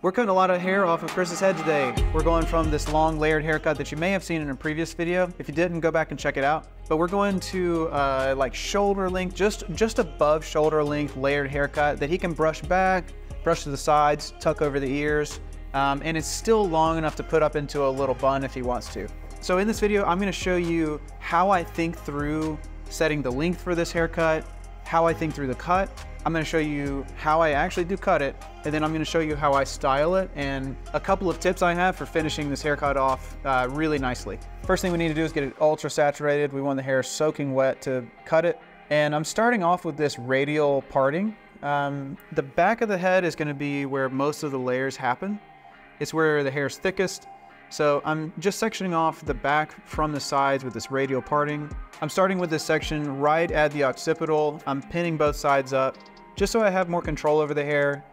We're cutting a lot of hair off of Chris's head today. We're going from this long layered haircut that you may have seen in a previous video. If you didn't, go back and check it out. But we're going to uh, like shoulder length, just, just above shoulder length layered haircut that he can brush back, brush to the sides, tuck over the ears, um, and it's still long enough to put up into a little bun if he wants to. So in this video, I'm gonna show you how I think through setting the length for this haircut, how I think through the cut, I'm gonna show you how I actually do cut it, and then I'm gonna show you how I style it, and a couple of tips I have for finishing this haircut off uh, really nicely. First thing we need to do is get it ultra saturated. We want the hair soaking wet to cut it. And I'm starting off with this radial parting. Um, the back of the head is gonna be where most of the layers happen. It's where the hair is thickest, so I'm just sectioning off the back from the sides with this radial parting. I'm starting with this section right at the occipital. I'm pinning both sides up just so I have more control over the hair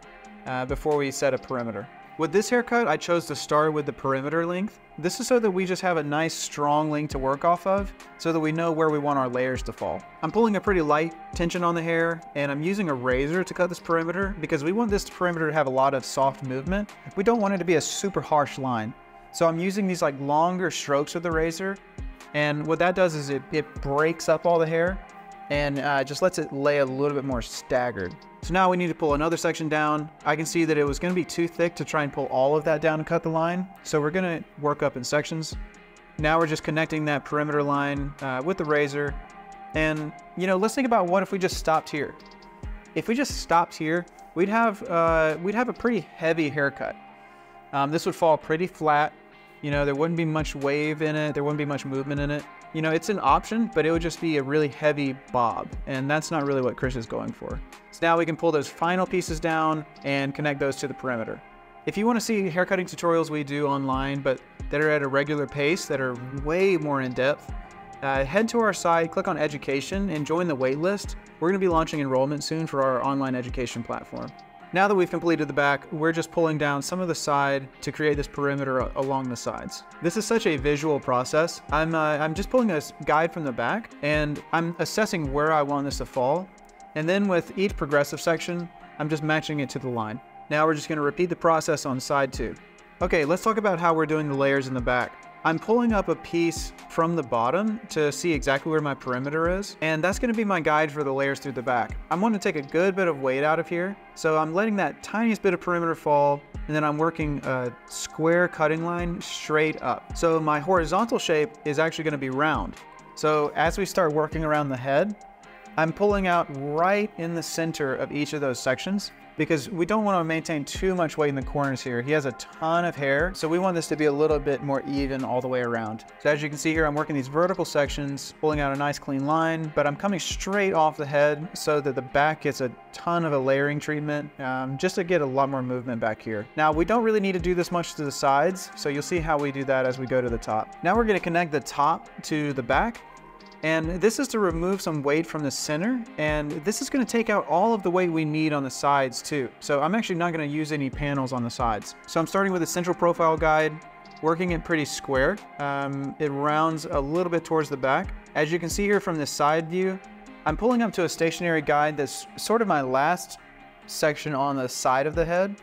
uh, before we set a perimeter. With this haircut, I chose to start with the perimeter length. This is so that we just have a nice strong length to work off of so that we know where we want our layers to fall. I'm pulling a pretty light tension on the hair and I'm using a razor to cut this perimeter because we want this perimeter to have a lot of soft movement. We don't want it to be a super harsh line. So I'm using these like longer strokes with the razor and what that does is it, it breaks up all the hair and uh, just lets it lay a little bit more staggered. So now we need to pull another section down. I can see that it was gonna be too thick to try and pull all of that down and cut the line. So we're gonna work up in sections. Now we're just connecting that perimeter line uh, with the razor. And you know, let's think about what if we just stopped here. If we just stopped here, we'd have, uh, we'd have a pretty heavy haircut. Um, this would fall pretty flat. You know, there wouldn't be much wave in it. There wouldn't be much movement in it. You know, it's an option, but it would just be a really heavy bob, and that's not really what Chris is going for. So now we can pull those final pieces down and connect those to the perimeter. If you want to see haircutting tutorials we do online, but that are at a regular pace, that are way more in depth, uh, head to our site, click on education, and join the waitlist. We're going to be launching enrollment soon for our online education platform. Now that we've completed the back, we're just pulling down some of the side to create this perimeter along the sides. This is such a visual process. I'm, uh, I'm just pulling a guide from the back and I'm assessing where I want this to fall. And then with each progressive section, I'm just matching it to the line. Now we're just gonna repeat the process on side two. Okay, let's talk about how we're doing the layers in the back. I'm pulling up a piece from the bottom to see exactly where my perimeter is, and that's gonna be my guide for the layers through the back. I'm gonna take a good bit of weight out of here, so I'm letting that tiniest bit of perimeter fall, and then I'm working a square cutting line straight up. So my horizontal shape is actually gonna be round. So as we start working around the head, I'm pulling out right in the center of each of those sections because we don't want to maintain too much weight in the corners here. He has a ton of hair, so we want this to be a little bit more even all the way around. So as you can see here, I'm working these vertical sections, pulling out a nice clean line, but I'm coming straight off the head so that the back gets a ton of a layering treatment, um, just to get a lot more movement back here. Now, we don't really need to do this much to the sides, so you'll see how we do that as we go to the top. Now we're gonna connect the top to the back, and this is to remove some weight from the center. And this is gonna take out all of the weight we need on the sides too. So I'm actually not gonna use any panels on the sides. So I'm starting with a central profile guide, working it pretty square. Um, it rounds a little bit towards the back. As you can see here from this side view, I'm pulling up to a stationary guide that's sort of my last section on the side of the head.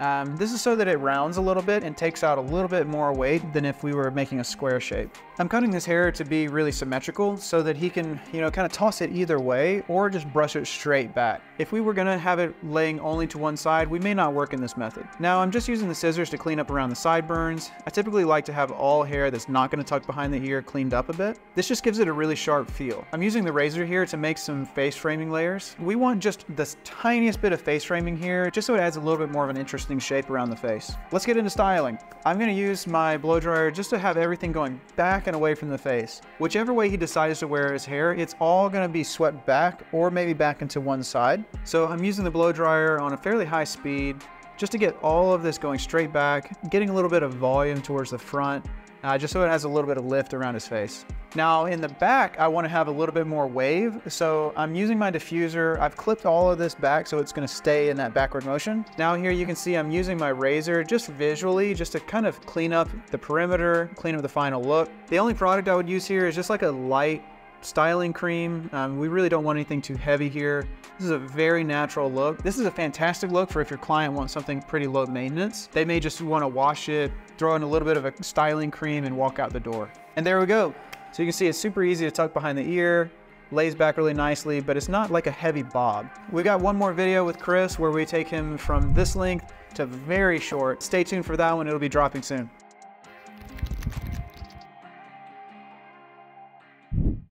Um, this is so that it rounds a little bit and takes out a little bit more weight than if we were making a square shape. I'm cutting this hair to be really symmetrical so that he can, you know, kind of toss it either way or just brush it straight back. If we were gonna have it laying only to one side, we may not work in this method. Now I'm just using the scissors to clean up around the sideburns. I typically like to have all hair that's not gonna tuck behind the ear cleaned up a bit. This just gives it a really sharp feel. I'm using the razor here to make some face framing layers. We want just this tiniest bit of face framing here, just so it adds a little bit more of an interesting shape around the face. Let's get into styling. I'm gonna use my blow dryer just to have everything going back and away from the face. Whichever way he decides to wear his hair, it's all gonna be swept back or maybe back into one side. So I'm using the blow dryer on a fairly high speed just to get all of this going straight back, getting a little bit of volume towards the front, uh, just so it has a little bit of lift around his face. Now in the back, I wanna have a little bit more wave, so I'm using my diffuser. I've clipped all of this back so it's gonna stay in that backward motion. Now here you can see I'm using my razor just visually, just to kind of clean up the perimeter, clean up the final look. The only product I would use here is just like a light styling cream. Um, we really don't want anything too heavy here. This is a very natural look. This is a fantastic look for if your client wants something pretty low maintenance. They may just want to wash it, throw in a little bit of a styling cream and walk out the door. And there we go. So you can see it's super easy to tuck behind the ear, lays back really nicely, but it's not like a heavy bob. We got one more video with Chris where we take him from this length to very short. Stay tuned for that one, it'll be dropping soon.